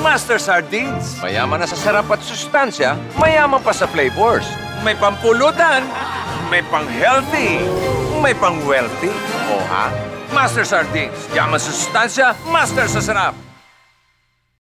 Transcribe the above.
Master Sardines. Mayaman na sa sarap at sustansya, mayaman pa sa flavors. May pampulutan, may pang-healthy, may pang-wealthy. O ha? Master Sardines. Yaman sa sustansya, master sa sarap.